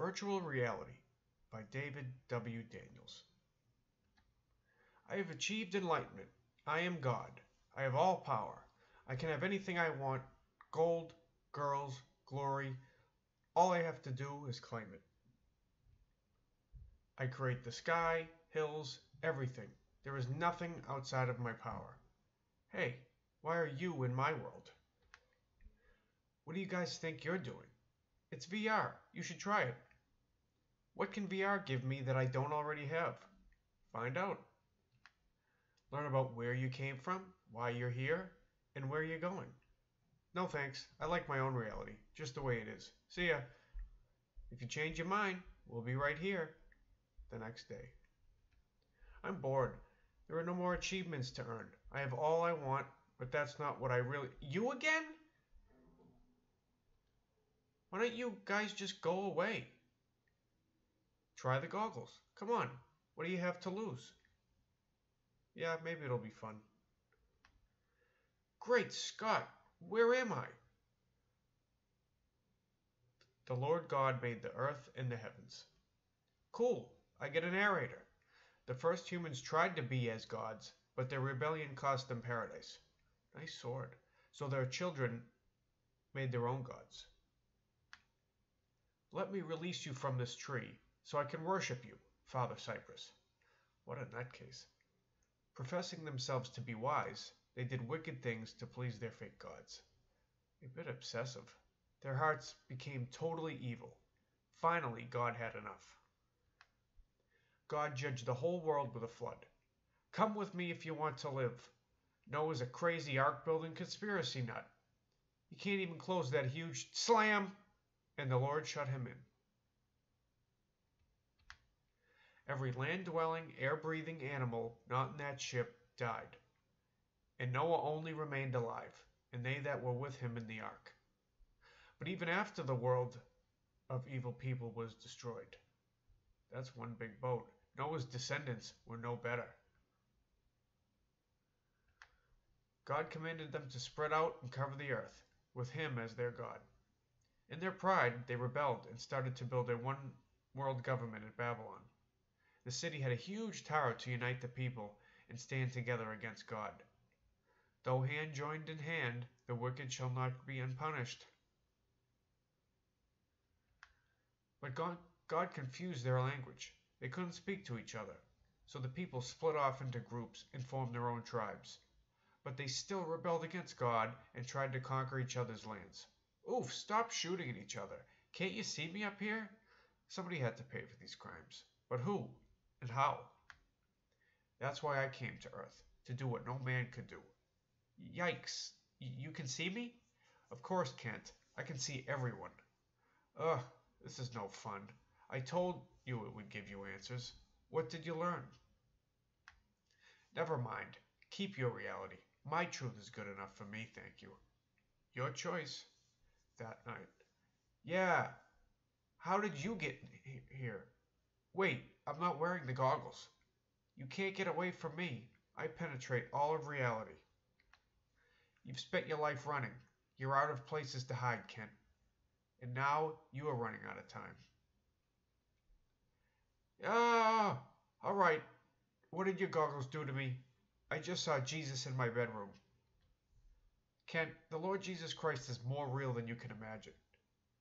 Virtual Reality by David W. Daniels. I have achieved enlightenment. I am God. I have all power. I can have anything I want gold, girls, glory. All I have to do is claim it. I create the sky, hills, everything. There is nothing outside of my power. Hey, why are you in my world? What do you guys think you're doing? It's VR. You should try it. What can VR give me that I don't already have? Find out. Learn about where you came from, why you're here, and where you're going. No thanks. I like my own reality, just the way it is. See ya. If you change your mind, we'll be right here. The next day. I'm bored. There are no more achievements to earn. I have all I want, but that's not what I really. You again? Why don't you guys just go away? Try the goggles. Come on. What do you have to lose? Yeah, maybe it'll be fun. Great Scott! Where am I? The Lord God made the earth and the heavens. Cool. I get a narrator. The first humans tried to be as gods, but their rebellion cost them paradise. Nice sword. So their children made their own gods. Let me release you from this tree, so I can worship you, Father Cypress. What a nutcase. Professing themselves to be wise, they did wicked things to please their fake gods. A bit obsessive. Their hearts became totally evil. Finally, God had enough. God judged the whole world with a flood. Come with me if you want to live. Noah's a crazy ark building conspiracy nut. He can't even close that huge slam and the Lord shut him in. Every land dwelling, air breathing animal not in that ship died. And Noah only remained alive, and they that were with him in the ark. But even after the world of evil people was destroyed, that's one big boat. Noah's descendants were no better. God commanded them to spread out and cover the earth, with him as their God. In their pride, they rebelled and started to build a one world government at Babylon. The city had a huge tower to unite the people and stand together against God. Though hand joined in hand, the wicked shall not be unpunished. But God, God confused their language. They couldn't speak to each other. So the people split off into groups and formed their own tribes. But they still rebelled against God and tried to conquer each other's lands. Oof, stop shooting at each other. Can't you see me up here? Somebody had to pay for these crimes. But who? And how? That's why I came to Earth, to do what no man could do. Yikes! You can see me? Of course, Kent. I can see everyone. Ugh, this is no fun. I told you it would give you answers. What did you learn? Never mind. Keep your reality. My truth is good enough for me, thank you. Your choice that night. Yeah. How did you get here? Wait, I'm not wearing the goggles. You can't get away from me. I penetrate all of reality. You've spent your life running. You're out of places to hide, Kent. And now you are running out of time. Ah, all right. What did your goggles do to me? I just saw Jesus in my bedroom. Kent, the Lord Jesus Christ is more real than you can imagine.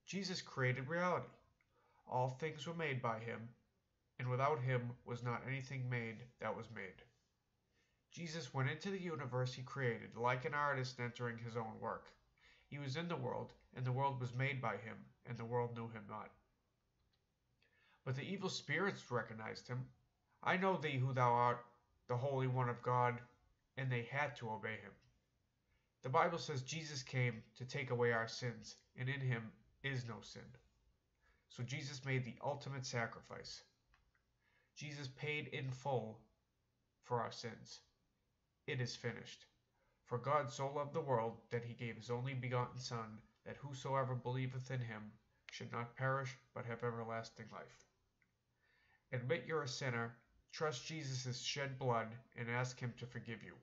Jesus created reality. All things were made by him, and without him was not anything made that was made. Jesus went into the universe he created like an artist entering his own work. He was in the world, and the world was made by him, and the world knew him not. But the evil spirits recognized him. I know thee who thou art, the Holy One of God, and they had to obey him. The Bible says Jesus came to take away our sins, and in him is no sin. So Jesus made the ultimate sacrifice. Jesus paid in full for our sins. It is finished. For God so loved the world that he gave his only begotten Son, that whosoever believeth in him should not perish, but have everlasting life. Admit you're a sinner, trust Jesus' shed blood, and ask him to forgive you.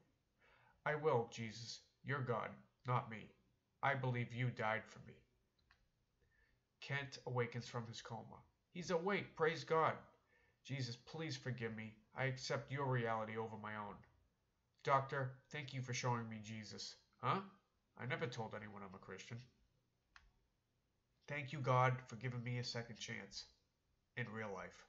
I will, Jesus. You're God, not me. I believe you died for me. Kent awakens from his coma. He's awake, praise God. Jesus, please forgive me. I accept your reality over my own. Doctor, thank you for showing me Jesus. Huh? I never told anyone I'm a Christian. Thank you, God, for giving me a second chance in real life.